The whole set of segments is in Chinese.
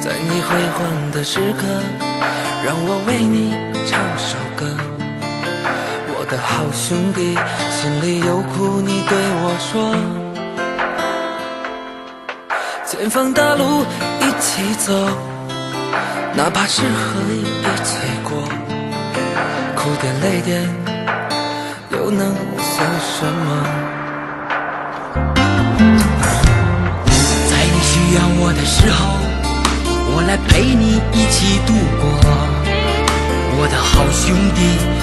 在你辉煌的时刻让我为你唱首歌。我的好兄弟心里有苦你对我说。前方大路起走，哪怕是河一起过，哭点泪点又能算什么？在你需要我的时候，我来陪你一起度过。我的好兄弟，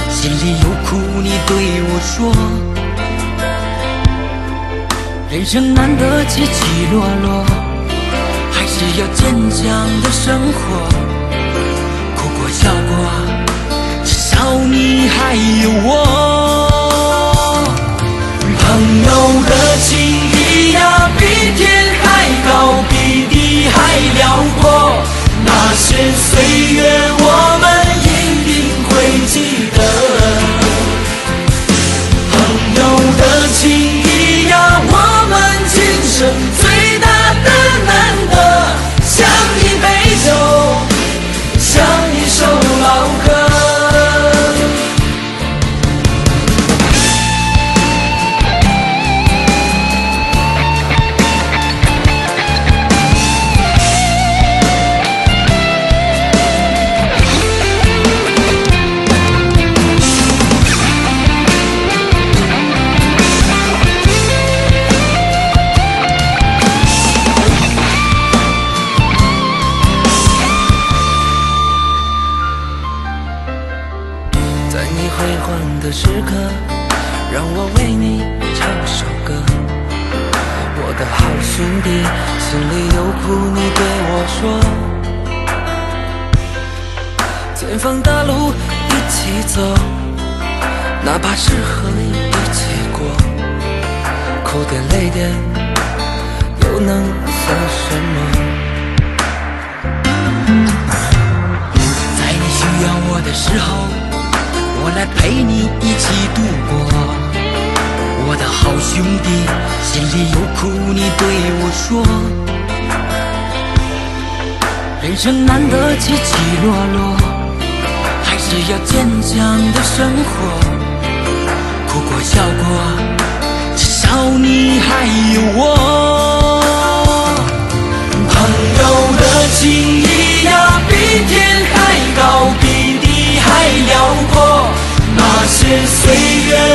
心里有苦你对我说。人生难得起起落落，还是要坚强的生活。哭过笑过，至少你还有我。的时刻，让我为你唱首歌。我的好兄弟，心里有苦你对我说。前方大路一起走，哪怕是河一起过，哭点泪点又能算什么？在你需要我的时候，我来陪你一起度过。我的好兄弟，心里有苦你对我说。人生难得起起落落，还是要坚强的生活。哭过笑过，至少你还有我。任岁月